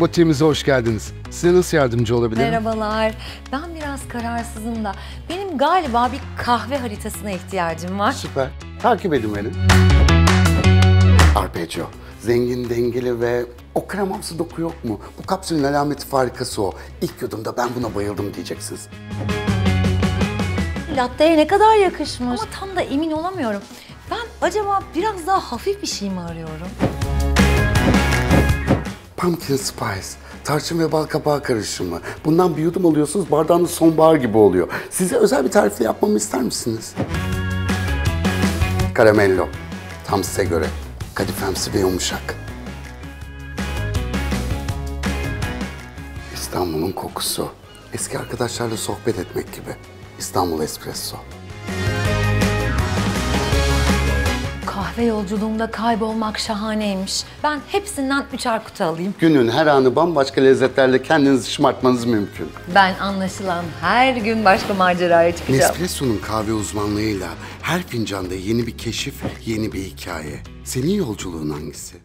Butiğimize hoş geldiniz. Size nasıl yardımcı olabilirim? Merhabalar. Ben biraz kararsızım da benim galiba bir kahve haritasına ihtiyacım var. Süper. Takip edin beni. Arpeggio. Zengin, dengeli ve o kremamsı doku yok mu? Bu kapsülün alameti farikası o. İlk yudumda ben buna bayıldım diyeceksiniz. Latte'ye ne kadar yakışmış. Ama tam da emin olamıyorum. Ben acaba biraz daha hafif bir şey mi arıyorum? Pumpkin spice. Tarçın ve bal kabağı karışımı. Bundan bir yudum alıyorsunuz, bardağınız sonbahar gibi oluyor. Size özel bir tarifle yapmamı ister misiniz? Karamello. Tam size göre. Kadifemsi ve yumuşak. İstanbul'un kokusu. Eski arkadaşlarla sohbet etmek gibi. İstanbul Espresso. Kahve yolculuğumda kaybolmak şahaneymiş. Ben hepsinden üçer kutu alayım. Günün her anı bambaşka lezzetlerle kendinizi şımartmanız mümkün. Ben anlaşılan her gün başka maceraya çıkacağım. Nespresso'nun kahve uzmanlığıyla her fincanda yeni bir keşif, yeni bir hikaye. Senin yolculuğun hangisi?